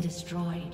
destroyed.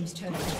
Team's turret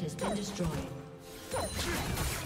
Has been destroyed.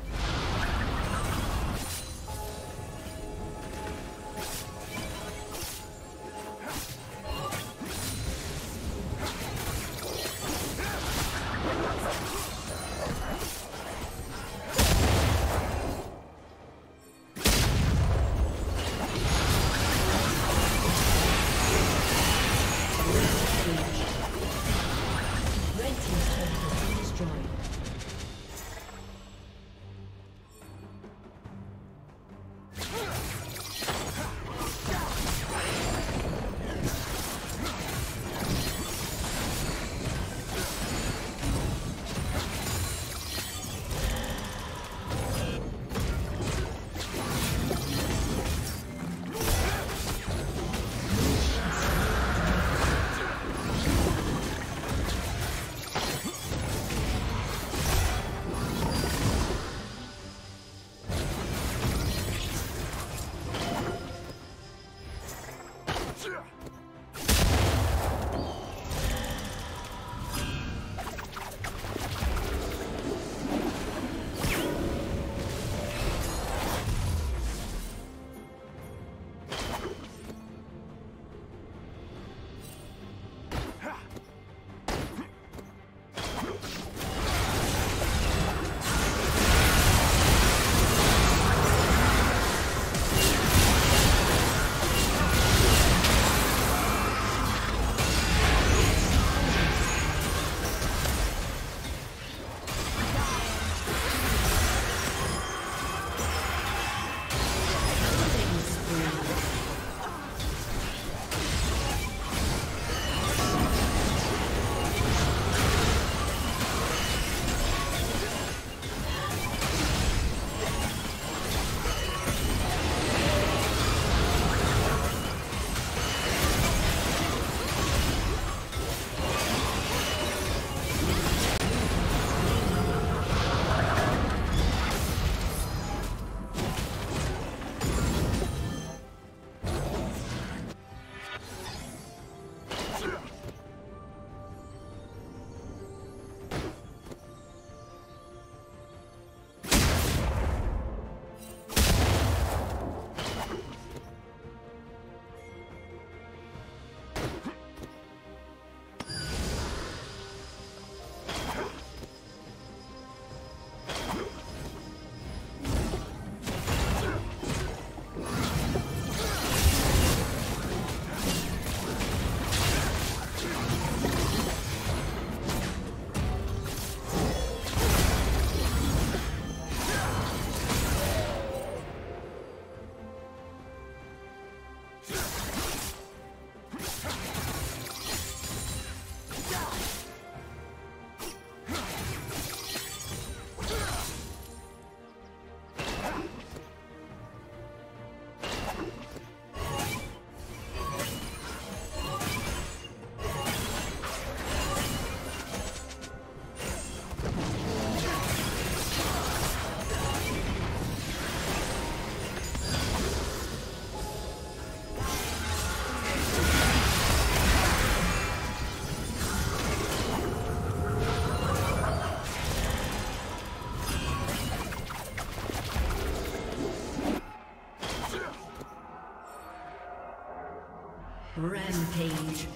Rampage.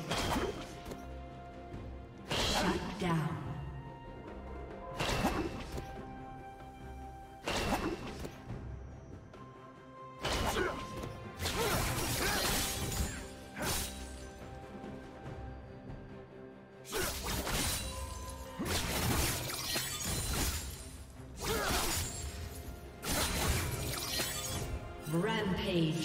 Shut down. Rampage.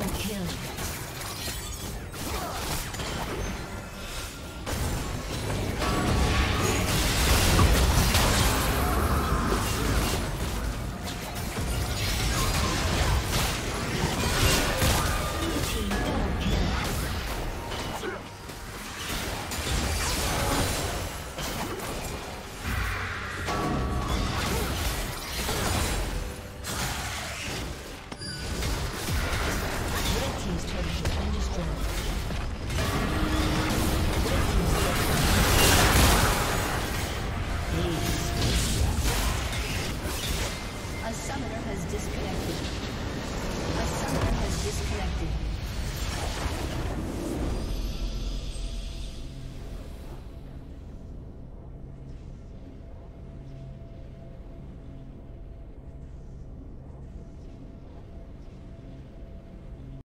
Double kill.